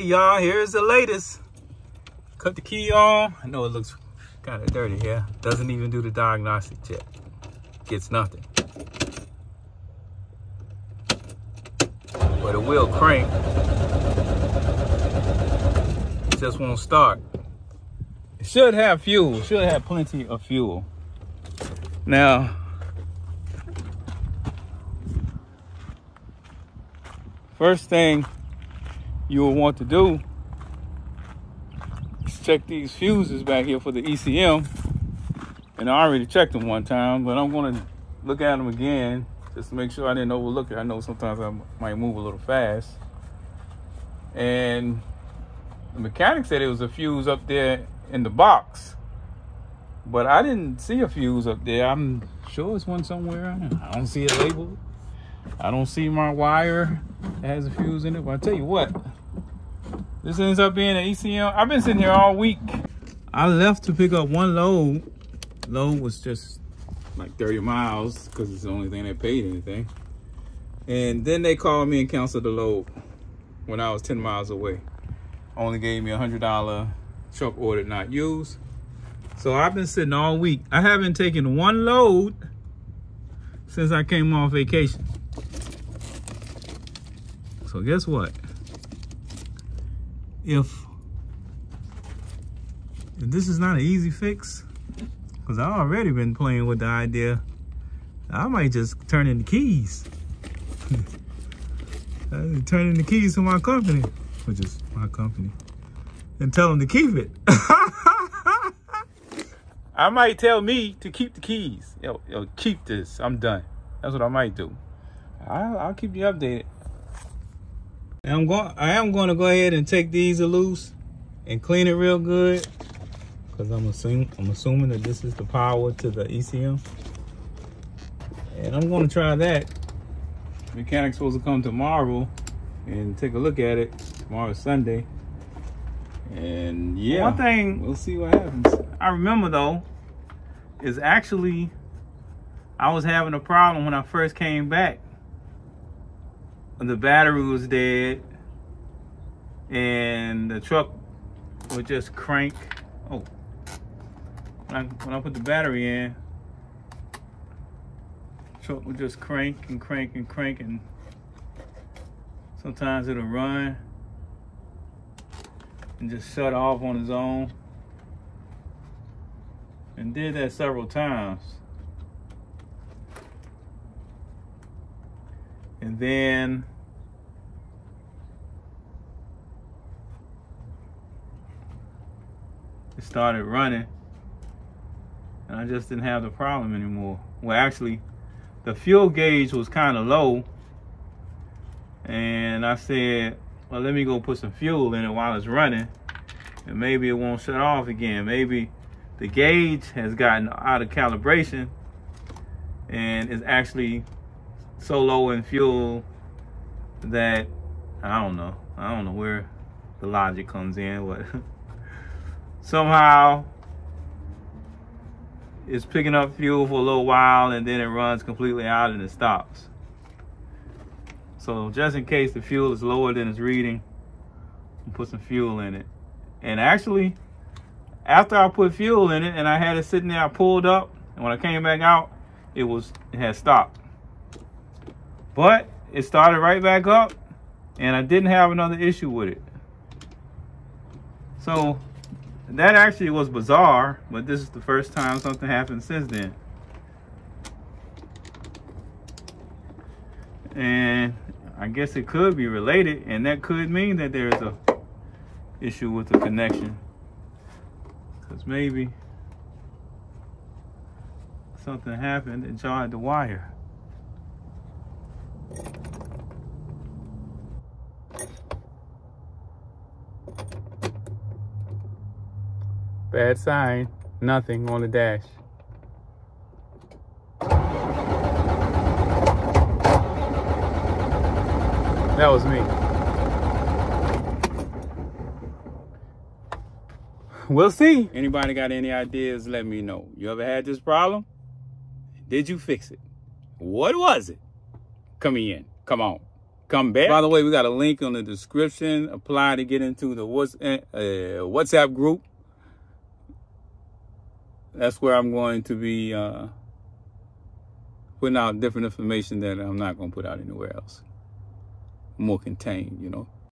Y'all, here's the latest. Cut the key on. I know it looks kind of dirty here. Doesn't even do the diagnostic check. Gets nothing. But it will crank. It just won't start. It should have fuel. Should have plenty of fuel. Now, first thing you will want to do is check these fuses back here for the ECM. And I already checked them one time, but I'm gonna look at them again just to make sure I didn't overlook it. I know sometimes I might move a little fast. And the mechanic said it was a fuse up there in the box. But I didn't see a fuse up there. I'm sure it's one somewhere. I don't see it labeled. I don't see my wire that has a fuse in it. But I tell you what, this ends up being an ECM. I've been sitting here all week. I left to pick up one load. Load was just like 30 miles because it's the only thing that paid anything. And then they called me and canceled the load when I was 10 miles away. Only gave me a $100 truck order not used. So I've been sitting all week. I haven't taken one load since I came off vacation. So guess what? If if this is not an easy fix, because I already been playing with the idea, I might just turn in the keys. turn in the keys to my company, which is my company, and tell them to keep it. I might tell me to keep the keys. Yo, yo, keep this. I'm done. That's what I might do. I'll, I'll keep you updated. And I'm going I am going to go ahead and take these loose and clean it real good because I'm assuming I'm assuming that this is the power to the ECM. And I'm going to try that. Mechanic's supposed to come tomorrow and take a look at it. Tomorrow's Sunday. And yeah, one thing we'll see what happens. I remember though is actually I was having a problem when I first came back the battery was dead and the truck would just crank. Oh, when I, when I put the battery in, truck would just crank and crank and crank and sometimes it'll run and just shut off on its own. And did that several times. And then it started running and I just didn't have the problem anymore. Well, actually, the fuel gauge was kind of low and I said, well, let me go put some fuel in it while it's running and maybe it won't shut off again. Maybe the gauge has gotten out of calibration and is actually so low in fuel that I don't know. I don't know where the logic comes in, but somehow it's picking up fuel for a little while and then it runs completely out and it stops. So just in case the fuel is lower than it's reading, put some fuel in it. And actually, after I put fuel in it and I had it sitting there, I pulled up, and when I came back out, it was it had stopped. But it started right back up and I didn't have another issue with it. So that actually was bizarre, but this is the first time something happened since then. And I guess it could be related and that could mean that there's a issue with the connection. Because maybe something happened and jarred the wire. Bad sign, nothing on the dash. That was me. We'll see. Anybody got any ideas, let me know. You ever had this problem? Did you fix it? What was it? Come in. Come on. come back. By the way, we got a link on the description. Apply to get into the uh, WhatsApp group. That's where I'm going to be uh, putting out different information that I'm not going to put out anywhere else. More contained, you know.